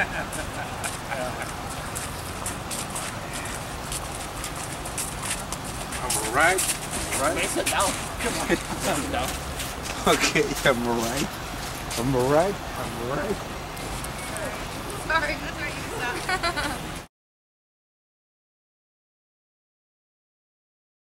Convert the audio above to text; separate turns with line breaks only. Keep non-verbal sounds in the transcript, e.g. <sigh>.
<laughs> I'm right. Right?
Sit down. Come on. Sit down.
Okay, I'm right. I'm right. I'm right.
Sorry, that's right. You stop.